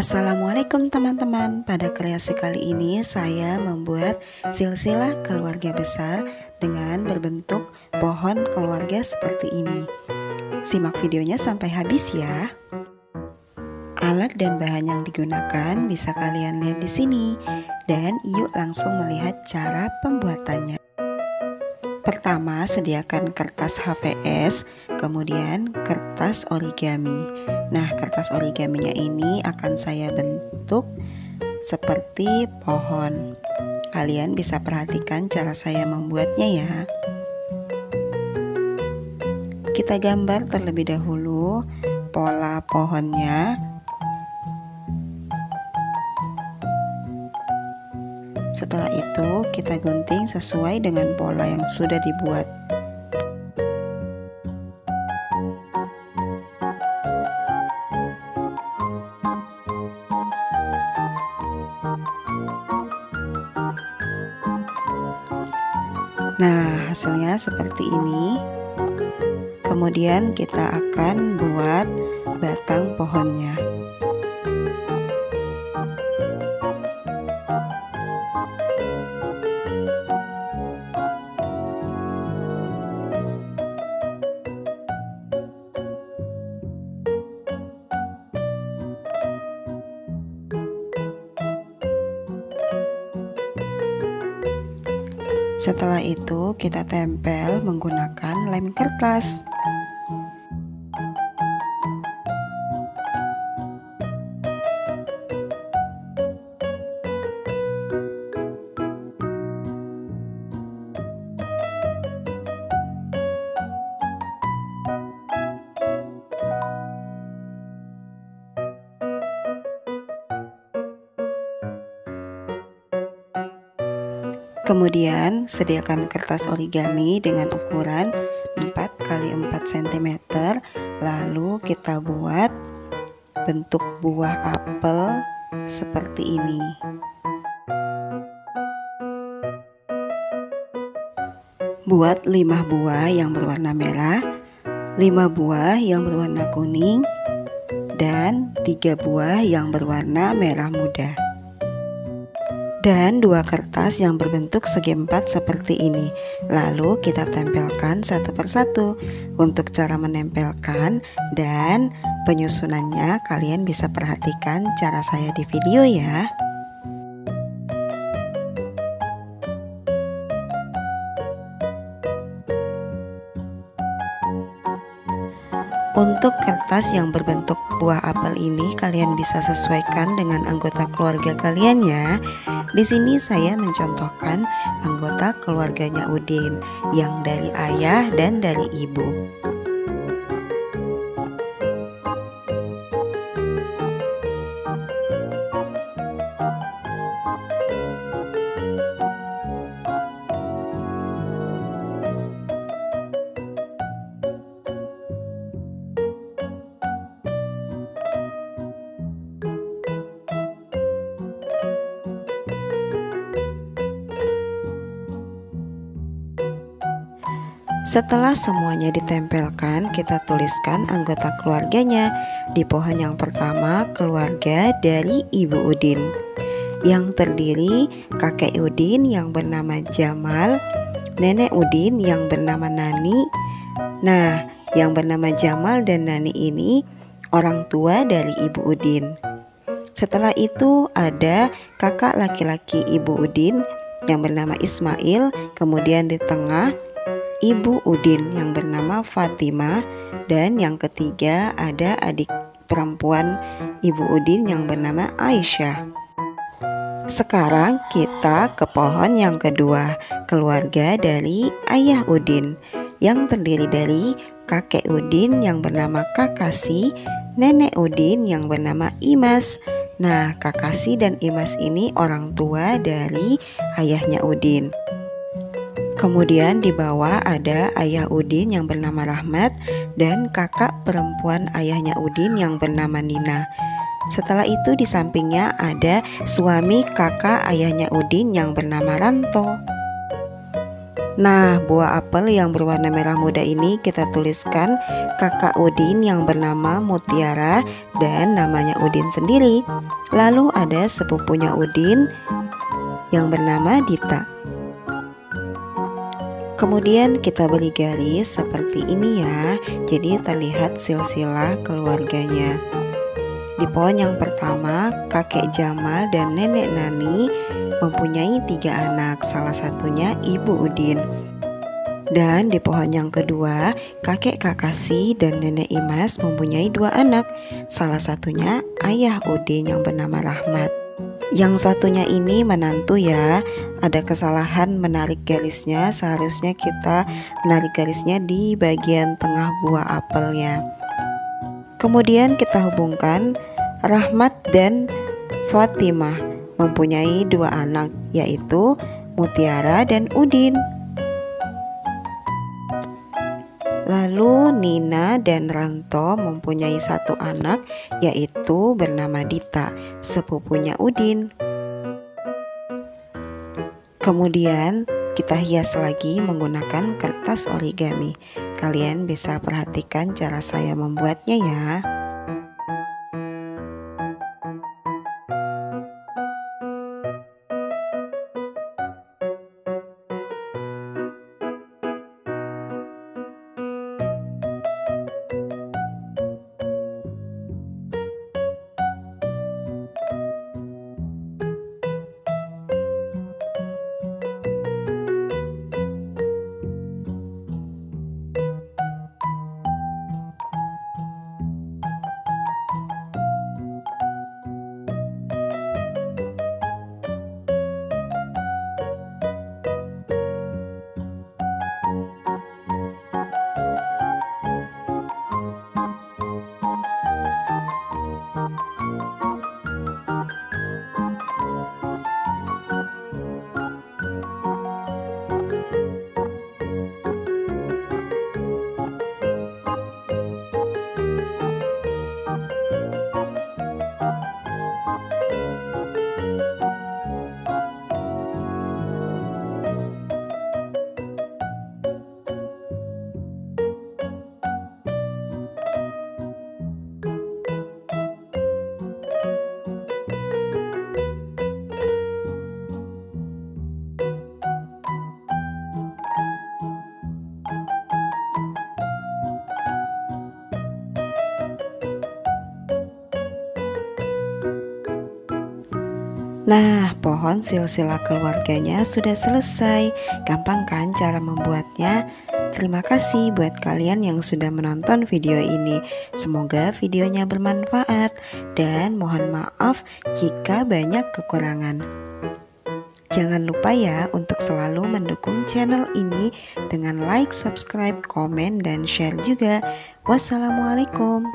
Assalamualaikum teman-teman. Pada kreasi kali ini saya membuat silsilah keluarga besar dengan berbentuk pohon keluarga seperti ini. Simak videonya sampai habis ya. Alat dan bahan yang digunakan bisa kalian lihat di sini. Dan yuk langsung melihat cara pembuatannya Pertama, sediakan kertas HVS, kemudian kertas origami. Nah, kertas origaminya ini akan saya bentuk seperti pohon. Kalian bisa perhatikan cara saya membuatnya ya. Kita gambar terlebih dahulu pola pohonnya Setelah itu, kita gunting sesuai dengan pola yang sudah dibuat. Nah, hasilnya seperti ini. Kemudian kita akan buat batang pohonnya. Setelah itu, kita tempel menggunakan lem kertas. Kemudian, sediakan kertas origami dengan ukuran 4 x 4 cm. Lalu kita buat bentuk buah apel seperti ini. Buat 5 buah yang berwarna merah, 5 buah yang berwarna kuning, dan 3 buah yang berwarna merah muda dan dua kertas yang berbentuk segi empat seperti ini. Lalu kita tempelkan satu persatu. Untuk cara menempelkan dan penyusunannya kalian bisa perhatikan cara saya di video ya. Untuk kertas yang berbentuk buah apel ini kalian bisa sesuaikan dengan anggota keluarga kalian ya. Di sini saya mencontohkan anggota keluarganya Udin yang dari ayah dan dari ibu. Setelah semuanya ditempelkan, kita tuliskan anggota keluarganya. Di pohon yang pertama, keluarga dari Ibu Udin. Yang terdiri kakek Udin yang bernama Jamal, nenek Udin yang bernama Nani. Nah, yang bernama Jamal dan Nani ini orang tua dari Ibu Udin. Setelah itu ada kakak laki-laki Ibu Udin yang bernama Ismail, kemudian di tengah Ibu Udin yang bernama Fatima dan yang ketiga ada adik perempuan Ibu Udin yang bernama Aisyah. Sekarang kita ke pohon yang kedua, keluarga dari Ayah Udin yang terdiri dari kakek Udin yang bernama Kakasi, nenek Udin yang bernama Imas. Nah, Kakasi dan Imas ini orang tua dari ayahnya Udin. Kemudian di bawah ada ayah Udin yang bernama Rahmat dan kakak perempuan ayahnya Udin yang bernama Nina. Setelah itu di sampingnya ada suami kakak ayahnya Udin yang bernama Ranto. Nah, buah apel yang berwarna merah muda ini kita tuliskan kakak Udin yang bernama Mutiara dan namanya Udin sendiri. Lalu ada sepupunya Udin yang bernama Dita. Kemudian kita beri garis seperti ini ya, jadi terlihat silsilah keluarganya. Di pohon yang pertama, kakek Jamal dan nenek Nani mempunyai tiga anak, salah satunya Ibu Udin. Dan di pohon yang kedua, kakek Kakasi dan nenek Imas mempunyai dua anak, salah satunya ayah Udin yang bernama Rahmat. Yang satunya ini menantu ya, ada kesalahan menarik garisnya, seharusnya kita menarik garisnya di bagian tengah buah apelnya. Kemudian kita hubungkan Rahmat dan Fatimah mempunyai dua anak yaitu Mutiara dan Udin. Lalu Nina dan Ranto mempunyai satu anak yaitu bernama Dita, sepupunya Udin. Kemudian kita hias lagi menggunakan kertas origami. Kalian bisa perhatikan cara saya membuatnya ya. Nah, pohon silsilah keluarganya sudah selesai. Gampang kan cara membuatnya? Terima kasih buat kalian yang sudah menonton video ini. Semoga videonya bermanfaat dan mohon maaf jika banyak kekurangan. Jangan lupa ya untuk selalu mendukung channel ini dengan like, subscribe, komen, dan share juga. Wassalamualaikum.